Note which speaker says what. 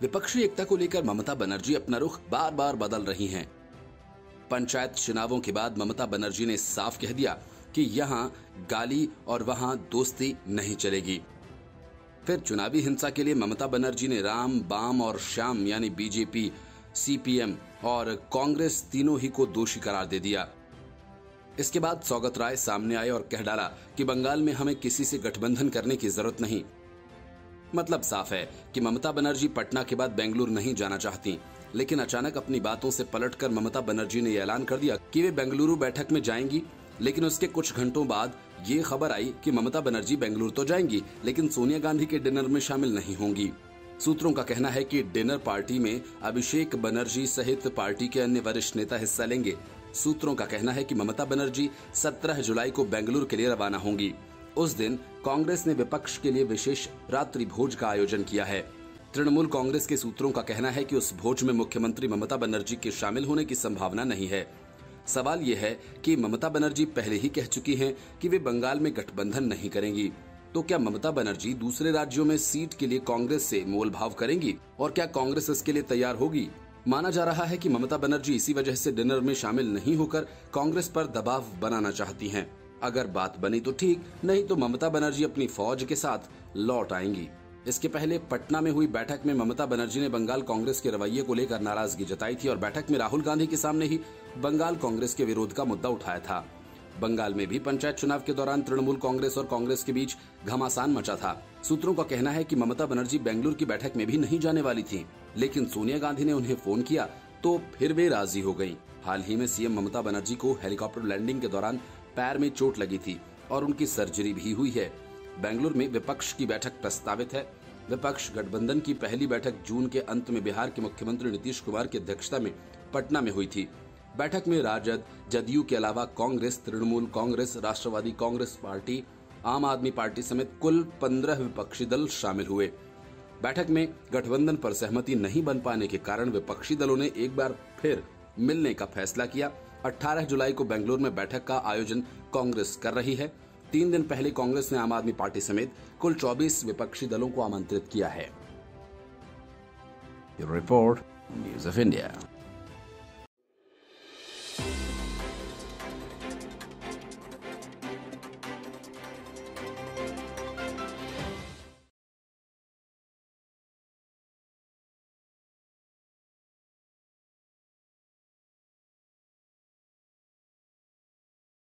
Speaker 1: विपक्षी एकता को लेकर ममता बनर्जी अपना रुख बार बार बदल रही हैं। पंचायत चुनावों के बाद ममता बनर्जी ने साफ़ कह दिया कि यहाँ गाली और वहाँ दोस्ती नहीं चलेगी। फिर चुनावी हिंसा के लिए ममता बनर्जी ने राम, बाम और श्याम यानी बीजेपी, सीपीएम और कांग्रेस तीनों ही को दोषी करार दे दिया। इसके बाद सौगत राय सामने आए और कह डाला कि बंगाल में हमें किसी से गठबंधन करने की ज़रूरत नहीं। मतलब साफ़ है कि ममता बनर्जी पटना के बाद बेंगलुरु नहीं जाना चाहती। लेकिन अचानक अपनी बातों से पलटकर ममता बनर्जी ने ऐलान कर दिया कि वे बेंगलुरु बैठक में जाएँगी। लेकिन उसके कुछ घंटों बाद ये खबर आई कि ममता बनर्जी बेंगलुरु तो जाएँगी, लेकिन सोनिया गांधी के डिनर में शामिल नहीं होंगी। सूत्रों का कहना है कि डिनर पार्टी में अभिषेक बनर्जी सहित पार्टी के अन्य वरिष्ठ नेता हिस्सा लेंगे। सूत्रों का कहना है कि ममता बनर्जी 17 जुलाई को बेंगलुरु के लिए रवाना होंगी। उस दिन कांग्रेस ने विपक्ष के लिए विशेष रात्रि भोज का आयोजन किया है। तृणमूल कांग्रेस के सूत्रों का कहना है कि उस भोज में मुख्यमंत्री ममता बनर्जी के शामिल होने की संभावना नहीं है। सवाल ये है कि ममता बनर्जी पहले ही कह चुकी हैं कि वे बंगाल में गठबंधन नहीं करेंगी। तो क्या ममता बनर्जी दूसरे राज्यों में सीट के लिए कांग्रेस से मोल भाव करेंगी और क्या कांग्रेस इसके लिए तैयार होगी? माना जा रहा है कि ममता बनर्जी इसी वजह से डिनर में शामिल नहीं होकर कांग्रेस पर दबाव बनाना चाहती हैं। अगर बात बनी तो ठीक, नहीं तो ममता बनर्जी अपनी फौज के साथ लौट आएँगी। इसके पहले पटना में हुई बैठक में ममता बनर्जी ने बंगाल कांग्रेस के रवैये को लेकर नाराज़गी जताई थी और बैठक में राहुल गांधी के सामने ही बंगाल कांग्रेस के विरोध का मुद्दा उठाया था। बंगाल में भी पंचायत चुनाव के दौरान तृणमूल कांग्रेस और कांग्रेस के बीच घमासान मचा था। सूत्रों का कहना है कि ममता बनर्जी बेंगलुरु की बैठक में भी नहीं जाने वाली थी, लेकिन सोनिया गांधी ने उन्हें फ़ोन किया तो फिर वे राज़ी हो गई हाल ही में सीएम ममता बनर्जी को हेलीकॉप्टर लैंडिंग के दौरान पैर में चोट लगी थी और उनकी सर्जरी भी हुई है। बेंगलुरु में विपक्ष की बैठक प्रस्तावित है। विपक्ष गठबंधन की पहली बैठक जून के अंत में बिहार के मुख्यमंत्री नीतीश कुमार की अध्यक्षता में पटना में हुई थी। बैठक में राजद, जदयू के अलावा Congress, Trinamool Congress, Rashtravadi Congress party, Aam Aadmi party समेत कुल पंद्रह विपक्षी दल शामिल हुए। बैठक में गठबंधन पर सहमति नहीं बन पाने के कारण विपक्षी दलों ने एक बार फिर मिलने का फैसला किया। 18 जुलाई को बेंगलुरु में बैठक का आयोजन कांग्रेस कर रही है। तीन दिन पहले कांग्रेस ने आम आदमी पार्टी समेत कुल 24 विपक्षी दलों को आमंत्रित किया है।
Speaker 2: Report news of India